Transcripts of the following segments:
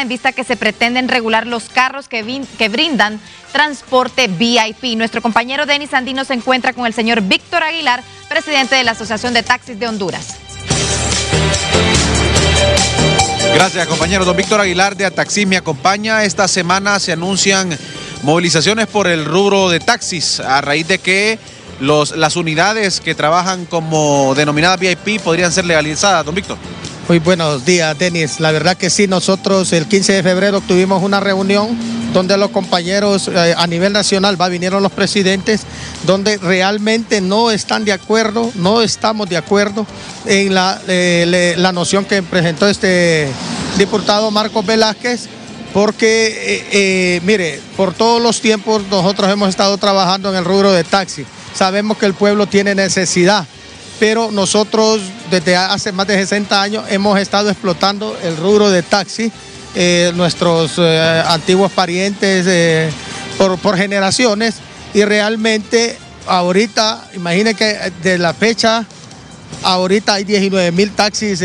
en vista que se pretenden regular los carros que, brindan transporte VIP. Nuestro compañero Denis Andino se encuentra con el señor Víctor Aguilar, presidente de la Asociación de Taxis de Honduras. Gracias, compañero. Don Víctor Aguilar de Ataxi me acompaña. Esta semana se anuncian movilizaciones por el rubro de taxis a raíz de que las unidades que trabajan como denominadas VIP podrían ser legalizadas. Don Víctor. Muy buenos días, Denis. La verdad que sí, nosotros el 15 de febrero tuvimos una reunión donde los compañeros eh, a nivel nacional, vinieron los presidentes, donde realmente no están de acuerdo, no estamos de acuerdo en la, eh, la noción que presentó este diputado Marcos Velázquez, porque, eh, mire, por todos los tiempos nosotros hemos estado trabajando en el rubro de taxi. Sabemos que el pueblo tiene necesidad pero nosotros desde hace más de 60 años hemos estado explotando el rubro de taxi, eh, nuestros eh, antiguos parientes eh, por, generaciones y realmente ahorita, imagine que de la fecha, ahorita hay 19 mil taxis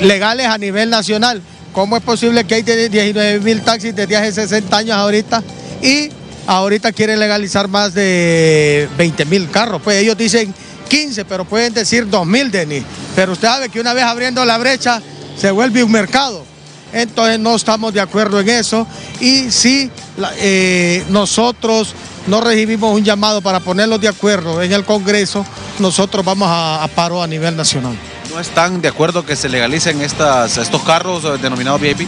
legales a nivel nacional. ¿Cómo es posible que hay 19 mil taxis desde hace 60 años ahorita? Y ahorita quieren legalizar más de 20 mil carros. Pues ellos dicen 15, pero pueden decir 2.000, Denis. Pero usted sabe que una vez abriendo la brecha se vuelve un mercado. Entonces no estamos de acuerdo en eso y si eh, nosotros no recibimos un llamado para ponerlos de acuerdo en el Congreso, nosotros vamos a, paro a nivel nacional. ¿No están de acuerdo que se legalicen estas, estos carros denominados VIP?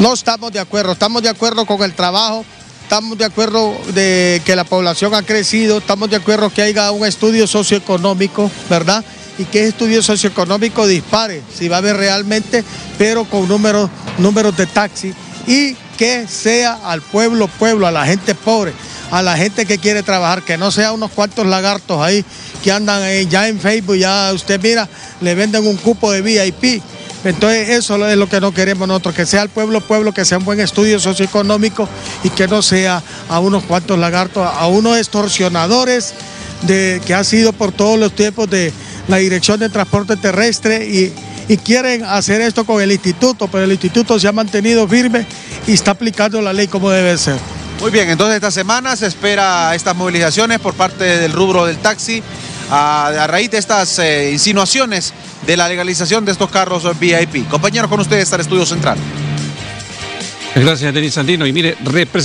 No estamos de acuerdo, estamos de acuerdo con el trabajo estamos de acuerdo de que la población ha crecido, estamos de acuerdo que haya un estudio socioeconómico, ¿verdad? Y que ese estudio socioeconómico dispare, si va a haber realmente, pero con números, números de taxi y que sea al pueblo, pueblo, a la gente pobre, a la gente que quiere trabajar, que no sea unos cuantos lagartos ahí que andan ya en Facebook, ya usted mira, le venden un cupo de VIP entonces eso es lo que no queremos nosotros, que sea el pueblo pueblo, que sea un buen estudio socioeconómico y que no sea a unos cuantos lagartos, a unos extorsionadores de, que ha sido por todos los tiempos de la Dirección de Transporte Terrestre y, quieren hacer esto con el instituto, pero el instituto se ha mantenido firme y está aplicando la ley como debe ser. Muy bien, entonces esta semana se espera estas movilizaciones por parte del rubro del taxi a, raíz de estas eh, insinuaciones de la legalización de estos carros VIP. Compañeros, con ustedes el Estudio Central. Gracias, Denis Sandino. Y mire, representante.